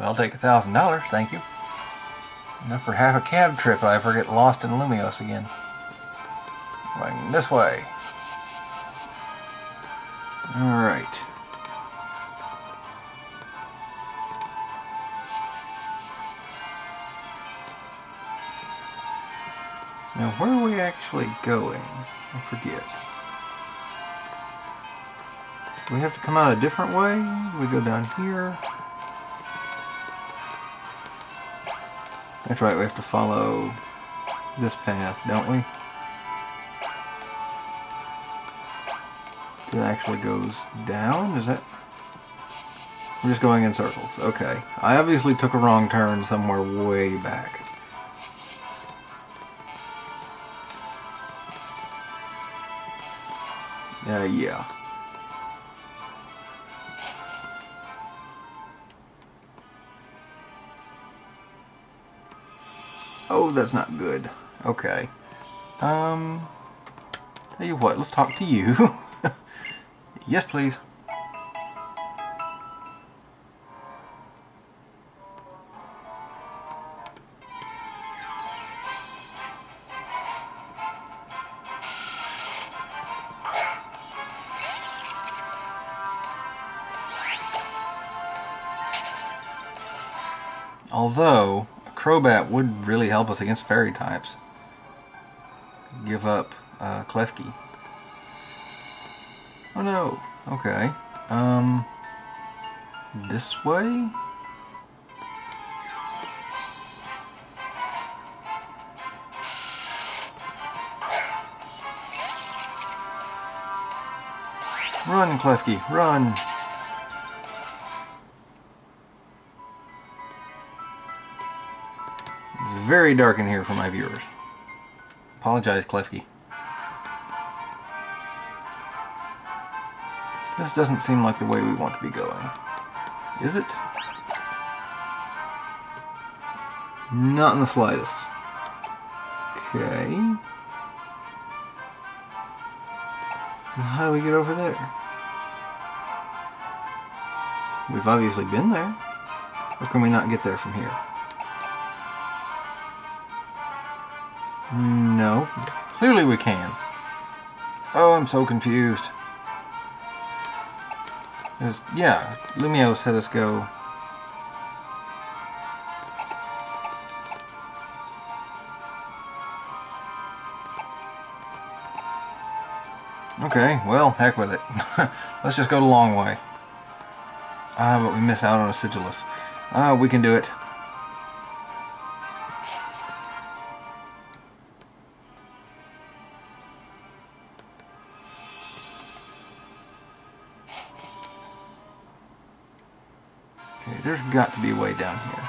I'll take a thousand dollars, thank you. Enough for half a cab trip I ever get lost in Lumiose again. Going this way. Alright. Now where are we actually going? I forget. We have to come out a different way? We go down here. That's right, we have to follow this path, don't we? It actually goes down, is that? We're just going in circles, okay. I obviously took a wrong turn somewhere way back. Uh, yeah. Oh, that's not good. Okay. Um, tell you what, let's talk to you. yes, please. Although, Crobat would really help us against fairy types. Give up uh, Klefki. Oh no. Okay. Um, this way? Run, Klefki, run! Very dark in here for my viewers. Apologize, Klefki. This doesn't seem like the way we want to be going. Is it? Not in the slightest. Okay. How do we get over there? We've obviously been there. Or can we not get there from here? No. Clearly we can. Oh, I'm so confused. There's, yeah, Lumiose had us go. Okay, well, heck with it. Let's just go the long way. Ah, but we miss out on a Sigilyph. Ah, we can do it. Got to be way down here.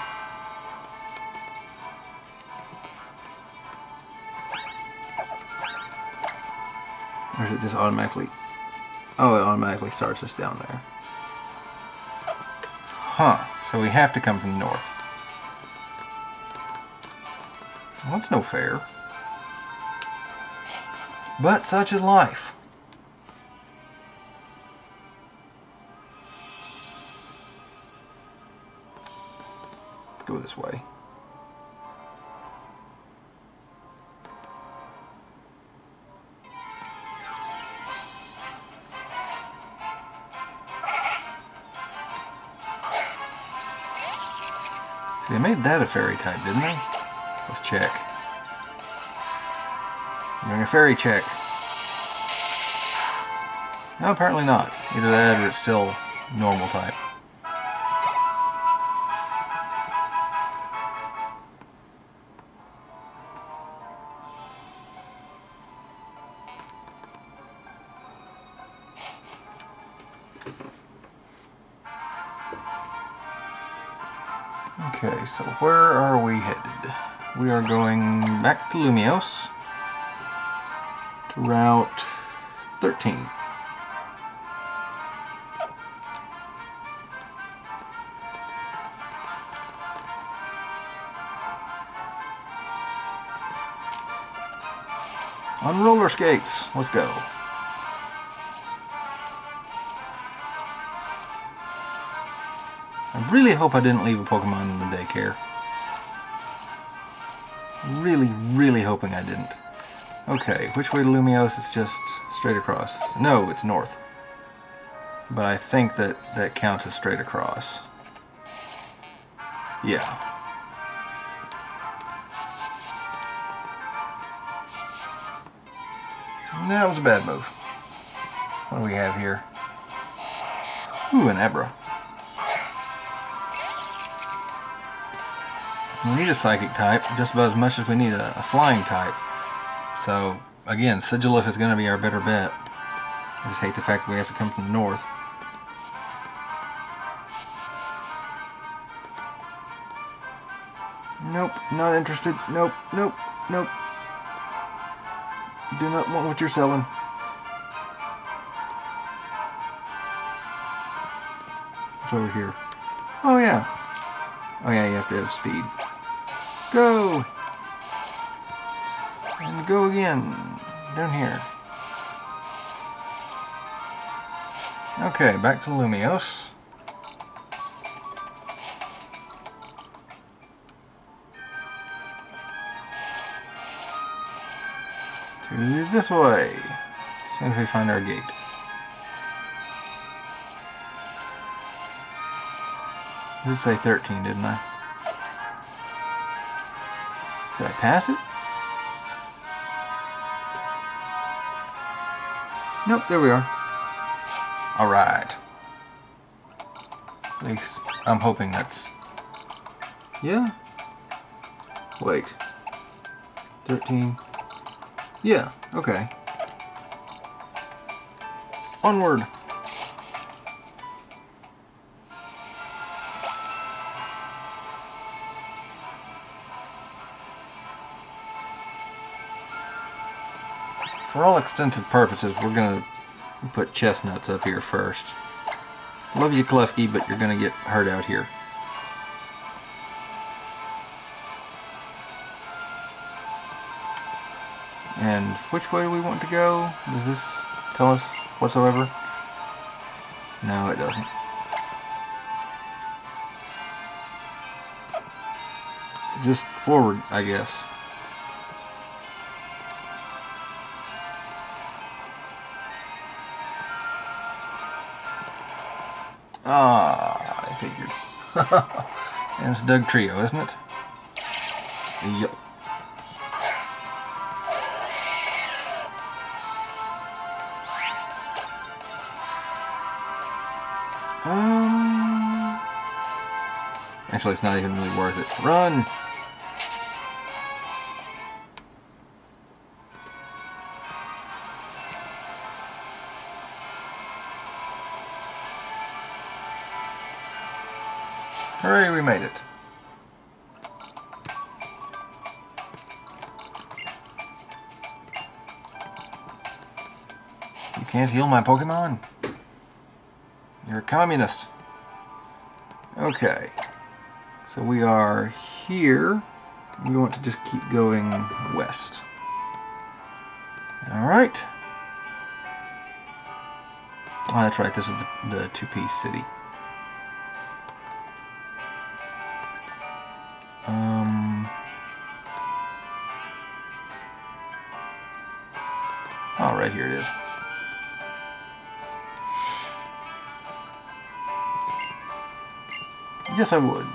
Or is it just automatically... Oh, it automatically starts us down there. Huh. So we have to come from the north. Well, that's no fair. But such is life. This way. They made that a fairy type, didn't they? Let's check. doing a fairy check. No, apparently not. Either that or it's still normal type. Okay, so where are we headed? We are going back to Lumiose to Route 13. On roller skates, let's go. Really hope I didn't leave a Pokemon in the daycare. Really, really hoping I didn't. Okay, which way to Lumiose? It's just straight across. No, it's north. But I think that that counts as straight across. Yeah. That was a bad move. What do we have here? Ooh, an Abra. We need a Psychic type just about as much as we need a, a flying type. So, again, Sigilyph is going to be our better bet. I just hate the fact that we have to come from the north. Nope, not interested. Nope, nope, nope. Do not want what you're selling. What's over here? Oh yeah. Oh yeah, you have to have speed. Go! And go again. Down here. Okay, back to Lumiose. To this way. As soon as we find our gate. Did say 13, didn't I? Did I pass it? Nope, there we are. Alright. At least I'm hoping that's... Yeah? Wait. 13. Yeah, okay. Onward. All extensive purposes, we're going to put Chesnaught up here first. Love you, Klefki, but you're going to get hurt out here. And which way do we want to go? Does this tell us whatsoever? No, it doesn't. Just forward, I guess. And it's Dugtrio, isn't it? Yep. Um, actually, it's not even really worth it. Run! My Pokemon? You're a communist. Okay. So we are here. We want to just keep going west. Alright. Oh, that's right. This is the, the two-piece city. Um... Oh, right here it is. Yes, I would.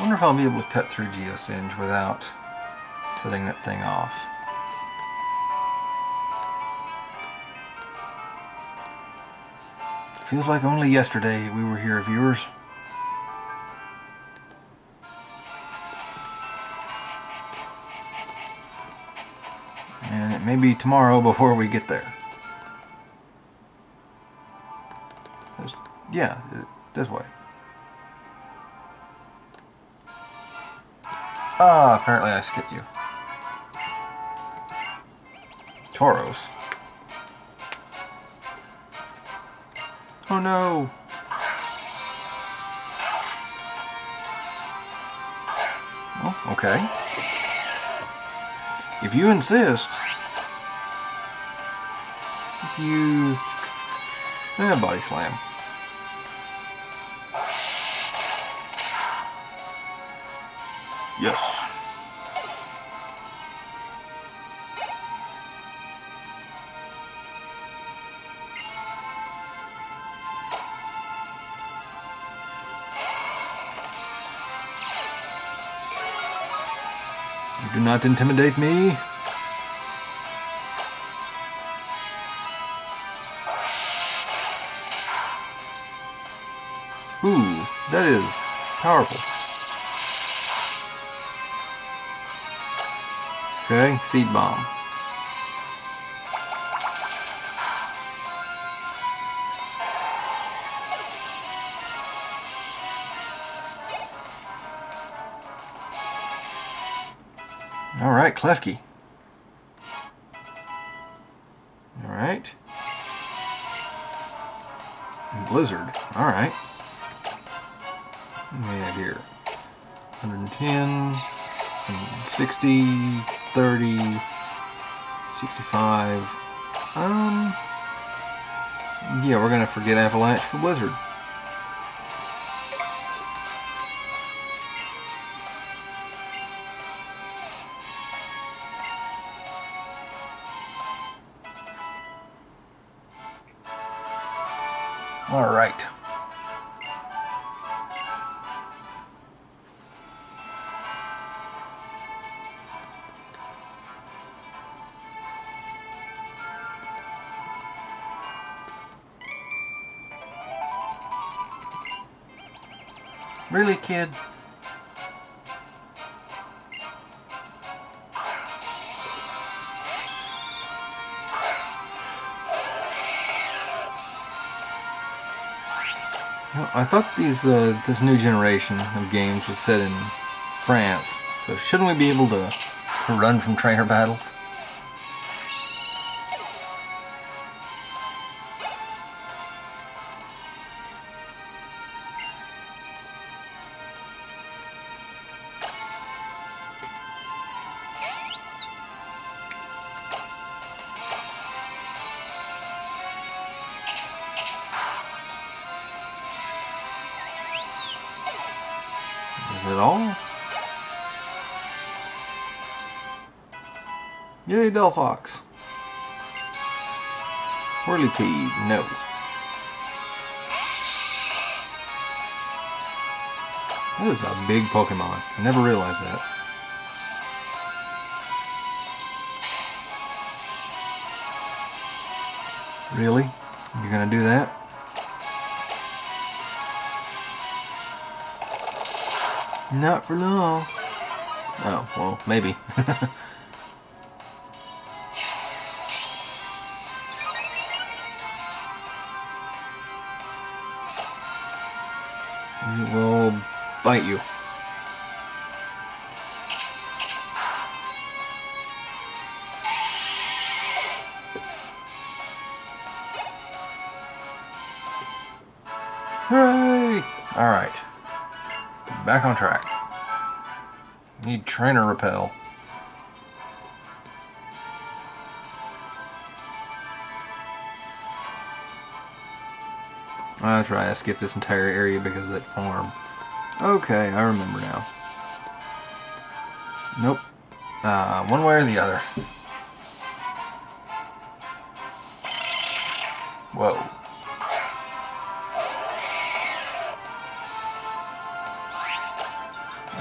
Wonder if I'll be able to cut through Geosenge without setting that thing off. Feels like only yesterday we were here, viewers. And it may be tomorrow before we get there. Yeah, this way. Ah, apparently I skipped you. Tauros. Oh no! Oh, okay. If you insist, use eh, body slam. Yes. Do not intimidate me. Powerful. Okay, seed bomb. Alright, Klefki. Alright. Blizzard. Alright. Yeah, here. 110, 60, 30, 65. Um, yeah, we're gonna forget Avalanche for Blizzard. All right. Really, kid? I thought these uh, this new generation of games was set in France, so shouldn't we be able to, run from trainer battles? Yay, Delphox. Whirlipede, no. That is a big Pokemon. I never realized that. Really? You're gonna do that? Not for long. Oh, well, maybe. bite you. Hooray! Alright. Back on track. Need trainer repel. I'll try to skip this entire area because of that farm. Okay, I remember now. Nope. Uh, one way or the other. Whoa.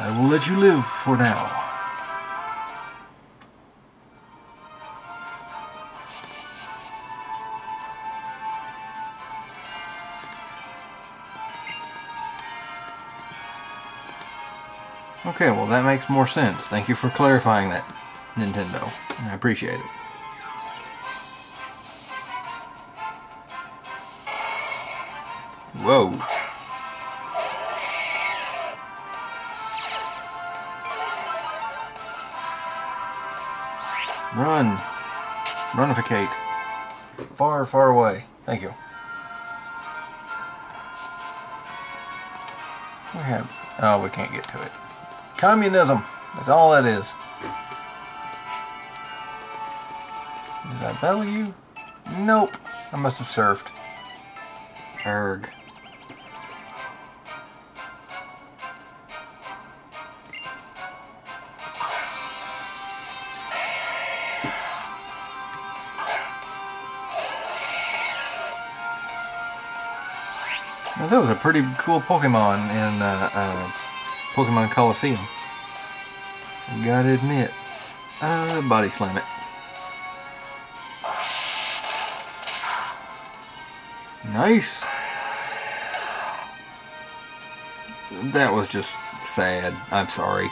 I will let you live for now. Okay, well that makes more sense. Thank you for clarifying that, Nintendo. I appreciate it. Whoa. Run. Runificate. Far, far away. Thank you. We have... Oh, we can't get to it. Communism. That's all that is. Did I battle you? Nope. I must have surfed. Erg. Now, that was a pretty cool Pokemon in uh, uh, Pokemon Colosseum. Gotta admit. Uh, body slam it. Nice. That was just sad. I'm sorry.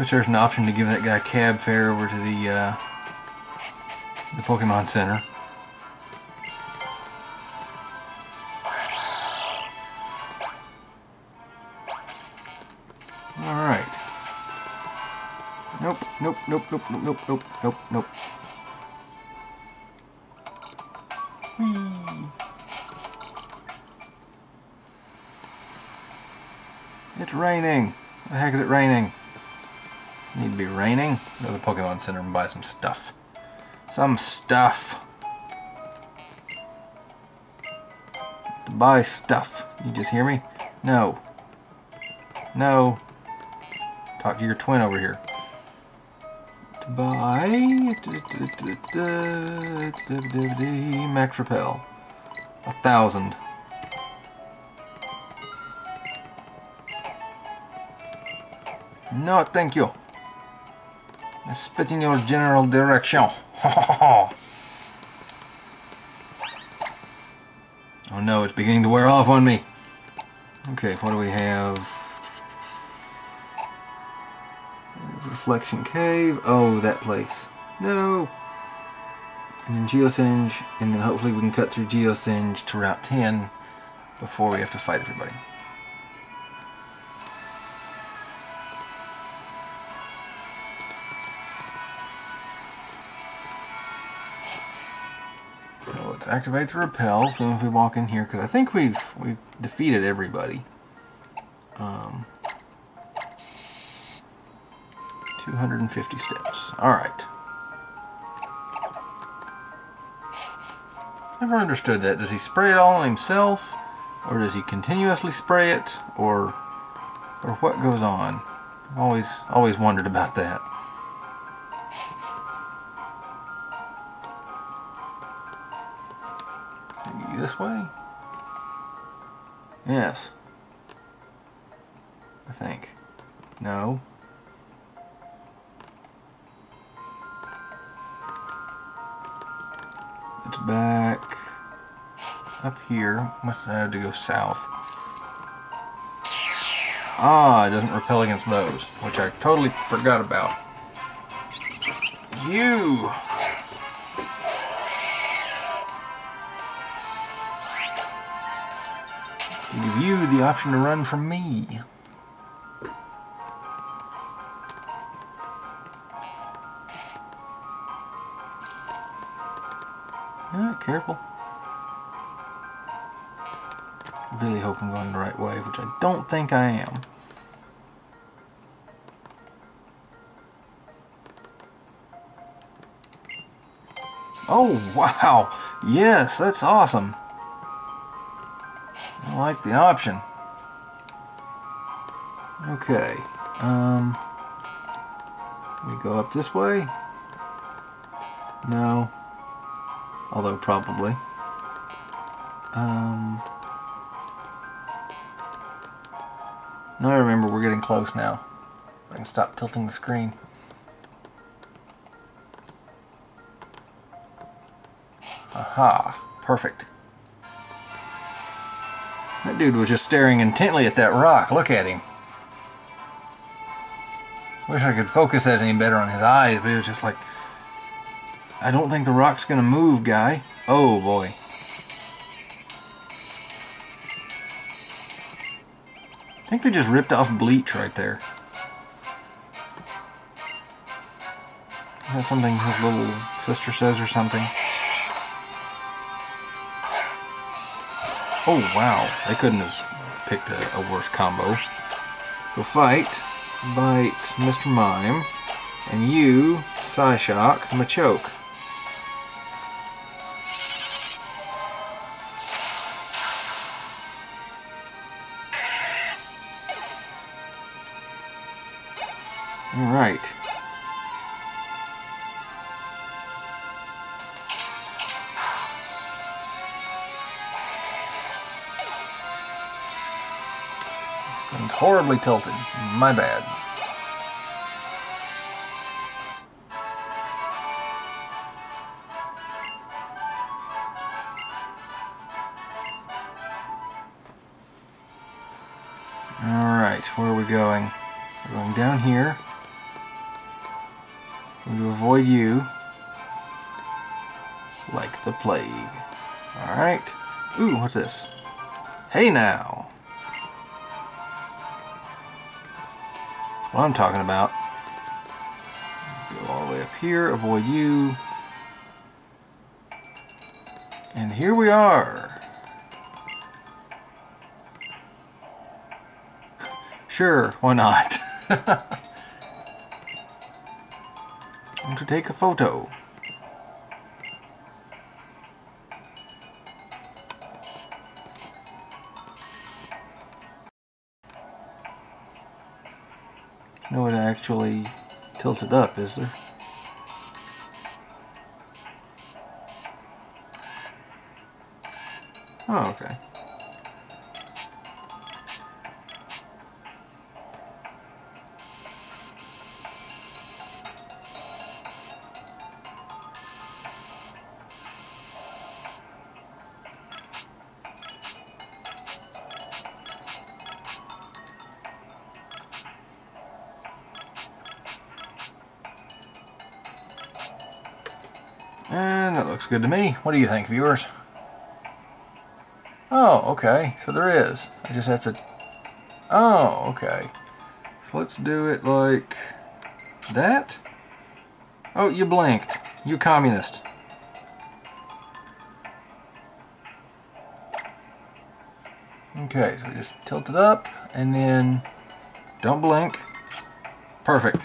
Wish there's an option to give that guy cab fare over to the uh, the Pokemon Center. Alright. Nope, nope, nope, nope, nope, nope, nope, nope, nope. Whee. It's raining. The heck is it raining? Be raining. Go to the Pokemon Center and buy some stuff. Some stuff. To buy stuff. You just hear me? No. No. Talk to your twin over here. To buy Max Repel. A thousand. No, thank you. Spit in your general direction. oh no, it's beginning to wear off on me. Okay, what do we have? Reflection Cave. Oh, that place. No. And then Geosenge, and then hopefully we can cut through Geosenge to Route 10 before we have to fight everybody. So let's activate the repel soon as we walk in here, because I think we've we've defeated everybody. Um, 250 steps. Alright. Never understood that. Does he spray it all on himself? Or does he continuously spray it? Or or what goes on? Always always wondered about that. This way? Yes. I think. No. It's back up here. Must have to go south. Ah, it doesn't repel against those, which I totally forgot about. You! The option to run from me. Yeah, careful. Really hope I'm going the right way, which I don't think I am. Oh, wow! Yes, that's awesome. Like the option. Okay. Um, we go up this way? No. Although probably. Um, now I remember we're getting close now. I can stop tilting the screen. Aha, perfect. That dude was just staring intently at that rock. Look at him. Wish I could focus that any better on his eyes, but it was just like, I don't think the rock's gonna move, guy. Oh boy. I think they just ripped off bleach right there. Has something his little sister says or something. Oh wow, they couldn't have picked a, a worse combo. So fight, bite Mr. Mime, and you, Psyshock, Machoke. Horribly tilted. My bad. Alright, where are we going? We're going down here. We avoid you like the plague. Alright. Ooh, what's this? Hey now! What I'm talking about. Go all the way up here, avoid you. And here we are. Sure, why not? To take a photo. No way to actually tilt it up, is there? Oh, okay. And that looks good to me. What do you think, viewers? Oh, okay. So there is. I just have to... Oh, okay. So let's do it like that. Oh, you blinked. You communist. Okay, so we just tilt it up and then don't blink. Perfect.